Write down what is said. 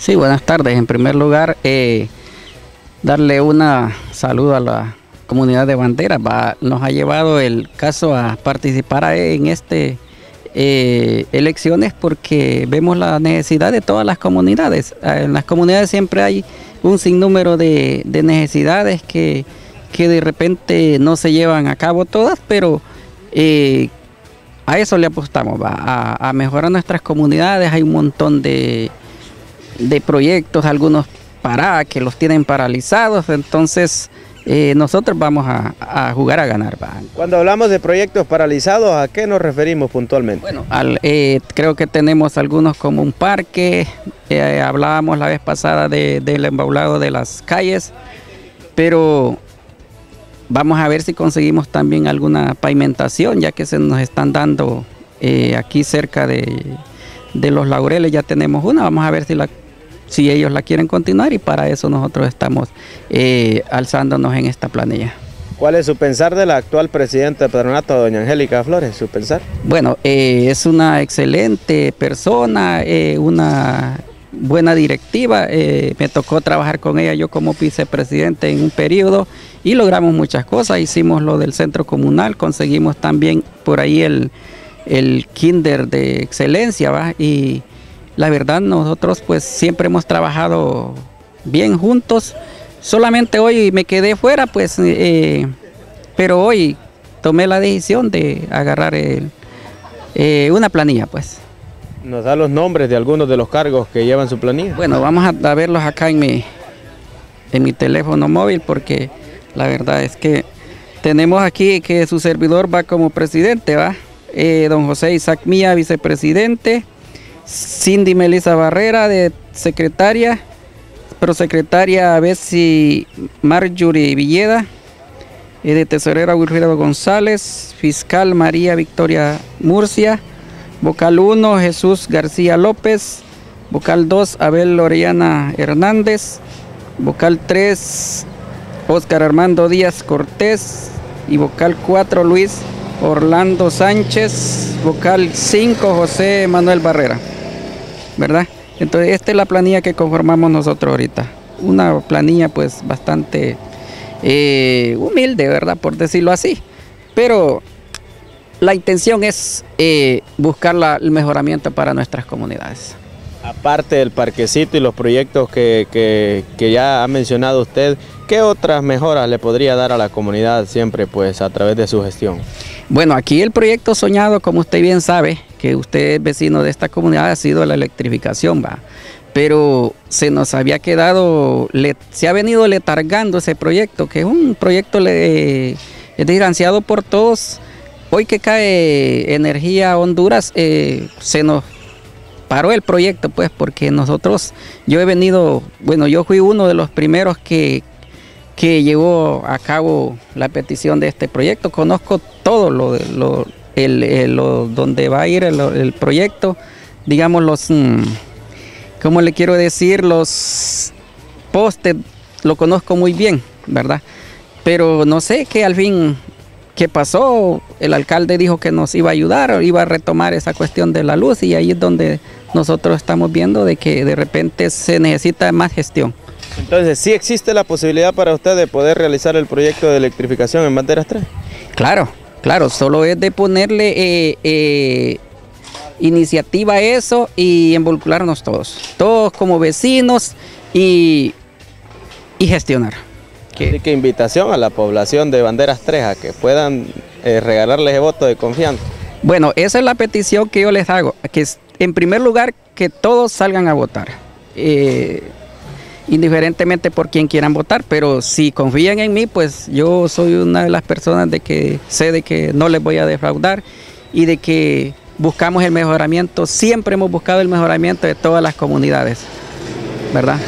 Sí, buenas tardes. En primer lugar, eh, darle una saludo a la comunidad de Banderas. nos ha llevado el caso a participar en este eh, elecciones porque vemos la necesidad de todas las comunidades. Eh, en las comunidades siempre hay un sinnúmero de, necesidades que, de repente no se llevan a cabo todas, pero a eso le apostamos, a mejorar nuestras comunidades. Hay un montón de de proyectos, algunos para que los tienen paralizados, entonces eh, nosotros vamos a, jugar a ganar. Cuando hablamos de proyectos paralizados, ¿a qué nos referimos puntualmente? Bueno, eh, creo que tenemos algunos como un parque, eh, hablábamos la vez pasada del embaulado de las calles, pero vamos a ver si conseguimos también alguna pavimentación, ya que se nos están dando aquí cerca de, de los laureles, ya tenemos una, vamos a ver si la si ellos la quieren continuar y para eso nosotros estamos eh, alzándonos en esta planilla. ¿Cuál es su pensar de la actual presidenta de Patronato, doña Angélica Flores? ¿Su pensar? Bueno, eh, es una excelente persona, eh, una buena directiva. me tocó trabajar con ella yo como vicepresidente en un periodo y logramos muchas cosas. Hicimos lo del centro comunal, conseguimos también por ahí el, el kinder de excelencia, ¿va? Y la verdad nosotros pues siempre hemos trabajado bien juntos. Solamente hoy me quedé fuera, pues, eh, pero hoy tomé la decisión de agarrar eh, una planilla, pues. ¿Nos da los nombres de algunos de los cargos que llevan su planilla? Bueno, vamos a, verlos acá en mi, en mi teléfono móvil porque la verdad es que tenemos aquí que su servidor va como presidente, ¿va? Eh, don José Isaac Mía, vicepresidente. Cindy Melissa Barrera de secretaria, prosecretaria Bessie Marjorie Villeda, y de tesorera Wilfredo González, fiscal María Victoria Murcia, vocal 1 Jesús García López, vocal 2 Abel Lorellana Hernández, vocal 3 Óscar Armando Díaz Cortés y vocal 4 Luis Orlando Sánchez, vocal 5 José Manuel Barrera. ¿Verdad? Entonces, esta es la planilla que conformamos nosotros ahorita. Una planilla pues bastante eh, humilde, ¿verdad? Por decirlo así. Pero la intención es eh, buscar el mejoramiento para nuestras comunidades. Aparte del parquecito y los proyectos que, que, ya ha mencionado usted, ¿qué otras mejoras le podría dar a la comunidad siempre pues a través de su gestión? Bueno, aquí el proyecto soñado, como usted bien sabe, que usted es vecino de esta comunidad, ha sido la electrificación, va. Pero se nos había quedado, se ha venido letargando ese proyecto, que es un proyecto le, desgraciado por todos. Hoy que cae energía Honduras, eh, se nos paró el proyecto, pues, porque nosotros, yo he venido, bueno, yo fui uno de los primeros que, que llevó a cabo la petición de este proyecto. Conozco todo lo, lo, el, donde va a ir el, proyecto, digamos los, mm, ¿cómo le quiero decir? Los postes, lo conozco muy bien, ¿verdad? Pero no sé qué al fin, qué pasó. El alcalde dijo que nos iba a ayudar, iba a retomar esa cuestión de la luz y ahí es donde nosotros estamos viendo de que de repente se necesita más gestión. Entonces, ¿sí existe la posibilidad para usted de poder realizar el proyecto de electrificación en Banderas 3? Claro, claro, solo es de ponerle eh, eh, iniciativa a eso y involucrarnos todos, todos como vecinos y, y gestionar. Así que invitación a la población de Banderas 3 a que puedan eh, regalarles el voto de confianza. Bueno, esa es la petición que yo les hago, que en primer lugar que todos salgan a votar indiferentemente por quien quieran votar, pero si confían en mí, pues yo soy una de las personas de que sé de que no les voy a defraudar y de que buscamos el mejoramiento, siempre hemos buscado el mejoramiento de todas las comunidades, ¿verdad?